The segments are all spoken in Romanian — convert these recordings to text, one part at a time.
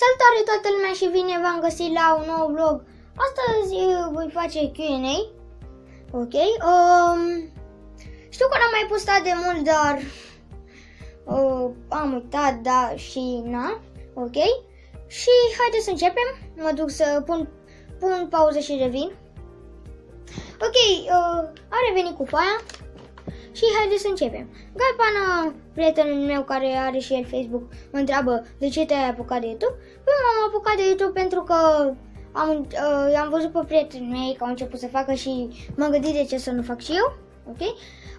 Salutare toată lumea și bine v-am găsit la un nou vlog. Astăzi uh, voi face Q&A. Ok. Um, știu că n-am mai postat de mult, dar uh, am uitat, da, și na. Ok. Și haideți să începem. Mă duc să pun, pun pauză și revin. Ok, uh, a revenit cu foaia. Și haideți să începem. Galpana, prietenul meu care are și el Facebook, mă întreabă de ce te-ai apucat de YouTube. Păi m-am apucat de YouTube pentru că am, uh, am văzut pe prietenii mei că au început să facă și m-am gândit de ce să nu fac și eu. Ok?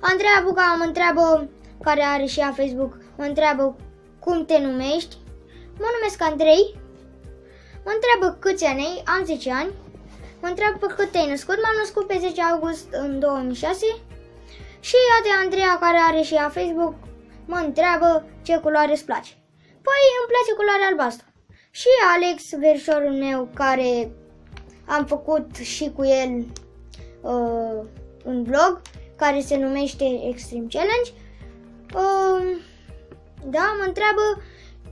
Andreea Buca mă întreabă, care are și ea Facebook, mă întreabă cum te numești. Mă numesc Andrei. Mă întreabă câți ani ai, am 10 ani. Mă întreabă pe cât te-ai născut. M-am născut pe 10 august în 2006. Și ea de Andreea, care are și ea Facebook, mă întreabă ce culoare îți place. Păi îmi place culoarea albastră. Și Alex, verișorul meu, care am făcut și cu el uh, un vlog care se numește Extreme Challenge. Uh, da, mă întreabă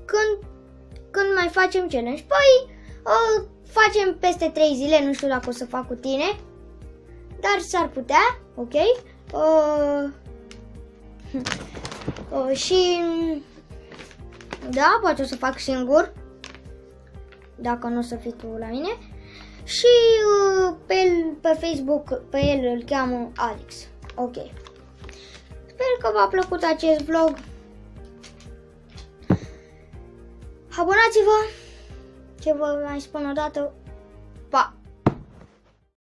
când, când mai facem challenge. Păi, uh, facem peste 3 zile, nu știu dacă o să fac cu tine, dar s-ar putea, ok? Uh, uh, și da, poate o să fac singur, dacă nu o să fii tu la mine. Și uh, pe, el, pe Facebook, pe el îl cheamă Alex. Ok. Sper că v-a plăcut acest vlog. Abonați-vă! Ce vă mai spun o dată. Pa!